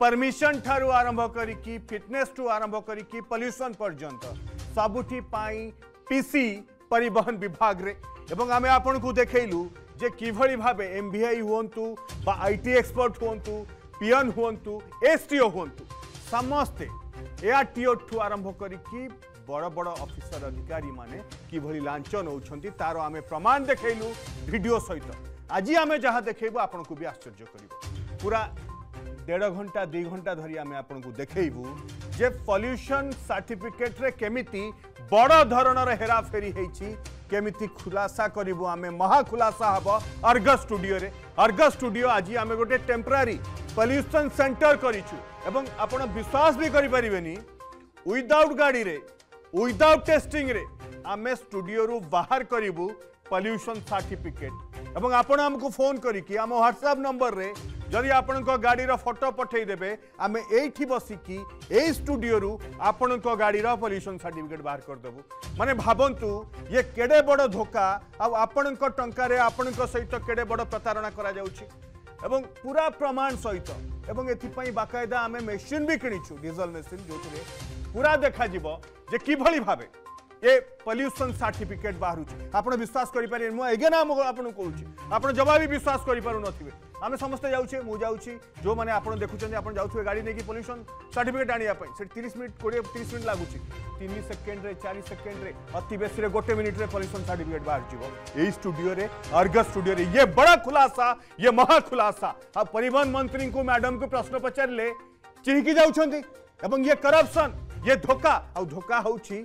permission ठार आरंभ करिकी फिटनेस टू आरंभ करिकी पल्यूशन पर्यटन सबुठी पीसी परिवहन विभाग रे एवं आमे आपन को देखैलु जे किभली भाबे एमबीआई होंतु बा आईटी एक्सपर्ट होंतु पियन होंतु एसटीओ होंतु समस्त एआरटीओ टू आरंभ करिकी बड़ बड़ ऑफिसर अधिकारी माने किभली लांच नउछंती तारो आमे प्रमाण देखैलु भिड सहित आज आम जहाँ देखैबो आपन को भी आश्चर्य करिवो पूरा देढ़ घंटा दी घंटा धरी आम आपको देखेबू जे पल्यूशन सार्टिफिकेट्रे केमी बड़ धरणर हेराफेरी होमि खुलासा करूँ आम महा खुलासा हम अर्ग स्टूडियो अर्ग स्टूडियो आज आम गोटे टेम्पोरारी पल्यूशन सेन्टर करश्वास भी करें विदउट गाड़ी विदउट टेस्टिंग आम स्टूडियो बाहर करूँ पल्यूशन सार्टिफिकेट आपण आमको फोन करम ह्वाट्सअप नंबर में যদি আপনার গাড়ির ফটো পঠাই দেবে আমি এইটি বসিকি এই স্টুডিওরু আপনার গাড়ির পলিউশন সার্টিফিকেট বাহার করেদেবু মানে ভাবতু ইয়ে কেড়ে বড় ধোকা আপনার টঙ্কার আপনার সহ কেড়ে বড় প্রতারণা করা যাচ্ছে এবং পুরা প্রমাণ সহিত এবং এথিপাই বাকায়দা আমি মেসিন বি কিছু ডিজেল মেসিন যে পুরা দেখা যাব যে কিভাবে ভাবে એ ପଲ୍ୟୁସନ୍ ସାର୍ଟିଫିକେଟ୍ ବାହାରୁଛି ଆପଣ ବିଶ୍ୱାସ କରିପାରିବେ ମୁଁ ଏଗେନ୍ ଆମ ଆପଣଙ୍କୁ କହୁଛି ଆପଣ ଜମା ବି ବିଶ୍ୱାସ କରିପାରୁନଥିବେ ଆମେ ସମସ୍ତେ ଯାଉଛେ ମୁଁ ଯାଉଛି ଯେଉଁମାନେ ଆପଣ ଦେଖୁଛନ୍ତି ଆପଣ ଯାଉଥିବେ ଗାଡ଼ି ନେଇକି ପଲ୍ୟୁସନ୍ ସାର୍ଟିଫିକେଟ୍ ଆଣିବା ପାଇଁ ସେଠି ତିରିଶ ମିନିଟ୍ କୋଡ଼ିଏ ତିରିଶ ମିନିଟ୍ ଲାଗୁଛି ତିନି ସେକେଣ୍ଡରେ ଚାରି ସେକେଣ୍ଡରେ ଅତି ବେଶୀରେ ଗୋଟେ ମିନିଟ୍ରେ ପଲ୍ୟୁସନ୍ ସାର୍ଟିଫିକେଟ୍ ବାହାରିଯିବ ଏଇ ଷ୍ଟୁଡିଓରେ ଅର୍ଗସ ଷ୍ଟୁଡିଓରେ ଇଏ ବଡ଼ ଖୁଲାସା ଇଏ ମହା ଖୁଲାସା ଆଉ ପରିବହନ ମନ୍ତ୍ରୀଙ୍କୁ ମ୍ୟାଡମ୍କୁ ପ୍ରଶ୍ନ ପଚାରିଲେ ଚିହିକି ଯାଉଛନ୍ତି ଏବଂ ଇଏ କରପ୍ସନ୍ ଇଏ ଧୋକା ଆଉ ଧୋକା ହେଉଛି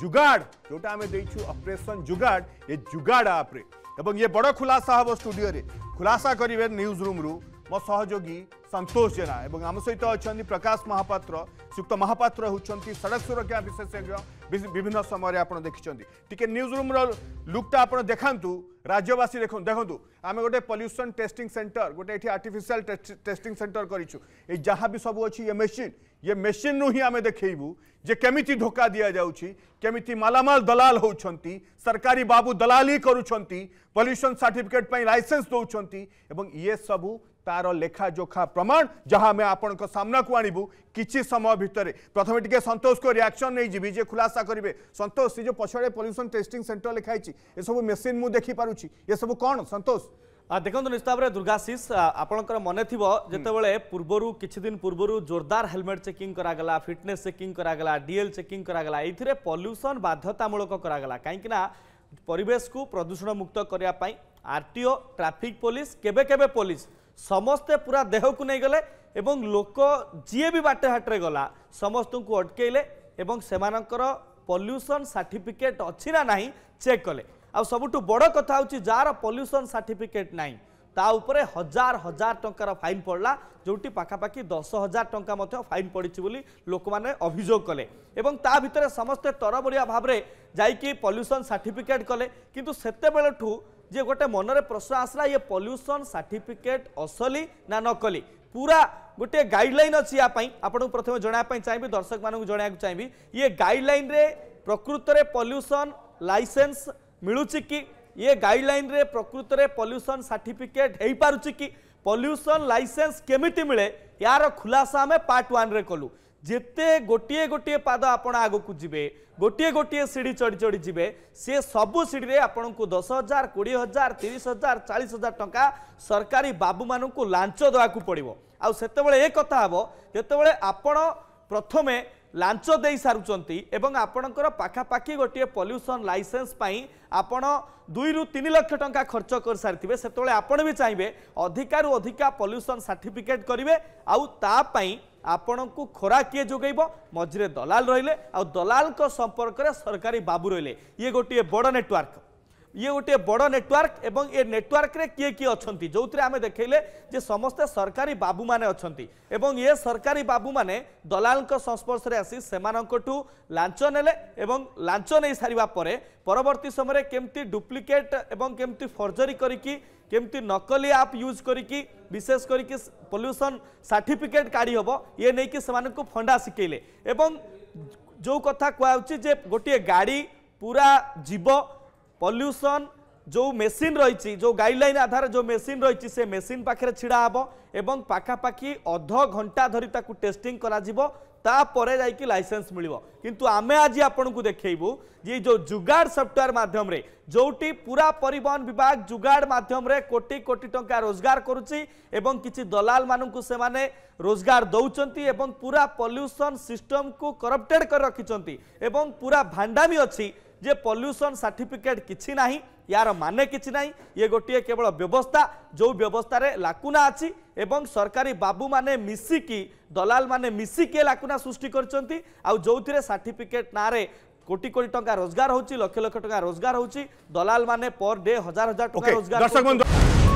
જુગાડ જોટા અમે દઈશું અપરેશન જુગાડ એ જુગાડ આપરે ଏବଂ ଇଏ ବଡ଼ ଖୁଲାସା ହେବ ଷ୍ଟୁଡ଼ିଓରେ ଖୁଲାସା କରିବେ ନ୍ୟୁଜ୍ ରୁମ୍ରୁ मो सहयोगी संतोष जेना और आम सहित अच्छा प्रकाश महापात्र सुक्त महापात्र होती सड़क सुरक्षा विशेषज्ञ विभिन्न समय आपड़ देखी टी न्यूज रूम्र लुकटा आप देखा राज्यवासी देख देखु आम गोटे पल्यूसन टेस्टिंग सेन्टर गोटे ये आर्टिफिशियाल टेस्टिंग सेन्टर कर जहाँ भी सब अच्छी ये मेसीन ये मेसीन रु हिं आम देखूँ जे केमी धोखा दि जामी मालामाल दलाल हो सरकारी बाबू दलाल ही करुँच सार्टिफिकेट पर लाइसेंस दौरान ये सब তার লেখাজোখা প্রমাণ যা আমি আপনার সামনাকু আনবু কিছু সময় ভিতরে প্রথমে টিকি সন্তোষক রিয়াকশন নিয়ে যাবি যে খুলাসা করবে সন্তোষ সে যে পছড়ে পଲ୍ୟୁସନ୍ ଟେଷ୍ଟିଂ ସେଣ୍ଟର ଲେଖା ହେଇଛି ଏସବୁ ମେସିନ୍ ମୁଁ ଦେଖିପାରୁଛି ଏସବୁ କ'ଣ ସନ୍ତୋଷ ଦେଖନ୍ତୁ ନିଶ୍ଚିତ ଭାବରେ ଦୁର୍ଗାଶିଷ ଆପଣଙ୍କର ମନେ ଥିବ ଯେତେବେଳେ ପୂର୍ବରୁ କିଛି ଦିନ ପୂର୍ବରୁ ଜୋରଦାର ହେଲମେଟ୍ ଚେକିଂ କରାଗଲା ଫିଟନେସ୍ ଚେକିଂ କରାଗଲା ଡିଏଲ୍ ଚେକିଂ କରାଗଲା ଏଇଥିରେ ପଲ୍ୟୁସନ୍ ବାଧ୍ୟତାମୂଳକ କରାଗଲା କାହିଁକିନା ପରିବେଶକୁ ପ୍ରଦୂଷଣ ମୁକ୍ତ କରିବା ପାଇଁ ଆର୍ଟିଓ ଟ୍ରାଫିକ୍ ପୋଲିସ କେବେ କେବେ ପୋଲିସ ସମସ୍ତେ ପୁରା ଦେହକୁ ନେଇଗଲେ ଏବଂ ଲୋକ ଯିଏ ବି ବାଟେ ହାଟରେ ଗଲା ସମସ୍ତଙ୍କୁ ଅଟକେଇଲେ ଏବଂ ସେମାନଙ୍କର ପଲ୍ୟୁସନ୍ ସାର୍ଟିଫିକେଟ୍ ଅଛି ନା ନାହିଁ ଚେକ୍ କଲେ ଆଉ ସବୁଠୁ ବଡ଼ କଥା ହେଉଛି ଯାହାର ପଲ୍ୟୁସନ୍ ସାର୍ଟିଫିକେଟ୍ ନାହିଁ ତା ଉପରେ ହଜାର ହଜାର ଟଙ୍କାର ଫାଇନ୍ ପଡ଼ିଲା ଯେଉଁଠି ପାଖାପାଖି ଦଶ ହଜାର ଟଙ୍କା ମଧ୍ୟ ଫାଇନ୍ ପଡ଼ିଛି ବୋଲି ଲୋକମାନେ ଅଭିଯୋଗ କଲେ ଏବଂ ତା ଭିତରେ ସମସ୍ତେ ତରବରିଆ ଭାବରେ ଯାଇକି ପଲ୍ୟୁସନ୍ ସାର୍ଟିଫିକେଟ୍ କଲେ କିନ୍ତୁ ସେତେବେଳଠୁ যে গোটে মনরে প্রশ্ন আসলা ইয়ে পল্যুসন সার্টিফিকেট অসলি না নকলি পুরা গোটিଏ ଗାଇଡ଼ଲାଇନ୍ ଅଛି ୟା ପାଇଁ ଆପଣଙ୍କୁ ପ୍ରଥମେ ଜଣାଇବା ପାଇଁ ଚାହିଁବି ଦର୍ଶକମାନଙ୍କୁ ଜଣାଇବାକୁ ଚାହିଁବି ଇଏ ଗାଇଡ଼ଲାଇନ୍ରେ ପ୍ରକୃତରେ ପଲ୍ୟୁସନ୍ ଲାଇସେନ୍ସ ମିଳୁଛି କି ଇଏ ଗାଇଡ଼ଲାଇନ୍ରେ ପ୍ରକୃତରେ ପଲ୍ୟୁସନ୍ ସାର୍ଟିଫିକେଟ୍ ହେଇପାରୁଛି କି ପଲ୍ୟୁସନ୍ ଲାଇସେନ୍ସ କେମିତି ମିଳେ ୟାର ଖୁଲାସା ଆମେ ପାର୍ଟ ୱାନ୍ରେ କଲୁ ଯେତେ ଗୋଟିଏ ଗୋଟିଏ ପାଦ ଆପଣ ଆଗକୁ ଯିବେ ଗୋଟିଏ ଗୋଟିଏ ସିଡ଼ି ଚଢ଼ି ଚଢ଼ି ଯିବେ ସିଏ ସବୁ ସିଡ଼ିରେ ଆପଣଙ୍କୁ ଦଶ ହଜାର କୋଡ଼ିଏ ହଜାର ତିରିଶ ହଜାର ଚାଳିଶ ହଜାର ଟଙ୍କା ସରକାରୀ ବାବୁମାନଙ୍କୁ ଲାଞ୍ଚ ଦେବାକୁ ପଡ଼ିବ ଆଉ ସେତେବେଳେ ଏ କଥା ହେବ ଯେତେବେଳେ ଆପଣ ପ୍ରଥମେ ଲାଞ୍ଚ ଦେଇ ସାରୁଛନ୍ତି ଏବଂ ଆପଣଙ୍କର ପାଖାପାଖି ଗୋଟିଏ ପଲ୍ୟୁସନ୍ ଲାଇସେନ୍ସ ପାଇଁ ଆପଣ ଦୁଇରୁ ତିନି ଲକ୍ଷ ଟଙ୍କା ଖର୍ଚ୍ଚ କରିସାରିଥିବେ ସେତେବେଳେ ଆପଣ ବି ଚାହିଁବେ ଅଧିକାରୁ ଅଧିକା ପଲ୍ୟୁସନ୍ ସାର୍ଟିଫିକେଟ୍ କରିବେ ଆଉ ତା ପାଇଁ ଆପଣଙ୍କୁ ଖୋରାକ କିଏ ଯୋଗାଇବ ମଝିରେ ଦଲାଲ ରହିଲେ ଆଉ ଦଲାଲଙ୍କ ସମ୍ପର୍କରେ ସରକାରୀ ବାବୁ ରହିଲେ ଇଏ ଗୋଟିଏ ବଡ଼ ନେଟୱାର୍କ ये गोटे बड़ नेटवर्क एवं ए नेटवर्क रे किए किए अच्छा जो आम देखले जे समस्ते सरकारी बाबू मैंने अच्छा एवं ये सरकारी बाबू मैंने दलाल संस्पर्श में आसी से मू लाच ने लाच नहीं सारापर परवर्त समय केमती डुप्लिकेट एवं केमती फर्जरी करी केमती नकली आप यूज करके विशेष करके पल्यूसन सार्टिफिकेट काढ़ी ये नहीं कि फंडा शिखेले जो कथा कहु गोटे गाड़ी पूरा जीव ପଲ୍ୟୁସନ୍ ଯେଉଁ ମେସିନ୍ ରହିଛି ଯେଉଁ ଗାଇଡ଼ଲାଇନ୍ ଆଧାରରେ ଯେଉଁ ମେସିନ୍ ରହିଛି ସେ ମେସିନ୍ ପାଖରେ ଛିଡ଼ା ହେବ ଏବଂ ପାଖାପାଖି ଅଧ ଘଣ୍ଟା ଧରି ତାକୁ ଟେଷ୍ଟିଂ କରାଯିବ ତାପରେ ଯାଇକି ଲାଇସେନ୍ସ ମିଳିବ କିନ୍ତୁ ଆମେ ଆଜି ଆପଣଙ୍କୁ ଦେଖେଇବୁ ଯେ ଯେଉଁ ଯୁଗାଡ଼ ସଫ୍ଟୱେୟାର ମାଧ୍ୟମରେ ଯେଉଁଠି ପୁରା ପରିବହନ ବିଭାଗ ଯୁଗାଡ଼ ମାଧ୍ୟମରେ କୋଟି କୋଟି ଟଙ୍କା ରୋଜଗାର କରୁଛି ଏବଂ କିଛି ଦଲାଲମାନଙ୍କୁ ସେମାନେ ରୋଜଗାର ଦେଉଛନ୍ତି ଏବଂ ପୁରା ପଲ୍ୟୁସନ୍ ସିଷ୍ଟମକୁ କରପ୍ଟେଡ଼ କରି ରଖିଛନ୍ତି ଏବଂ ପୁରା ଭାଣ୍ଡାମି ଅଛି जे पल्यूसन सार्टिफिकेट किसी ना यार मान किसी ना ये गोटे केवल व्यवस्था जो व्यवस्था लाकुना अच्छी सरकारी बाबू मैंने मिसिकी दलाल मैंने मिसिकी लाकुना सृष्टि कर सार्टिफिकेट ना কোটি कोटी টাকা रोजगार হচ্ছে लक्ष लक्ष टा रोजगार হচ্ছে दलाल मैंने पर डे हजार हजार টাকা রোজগার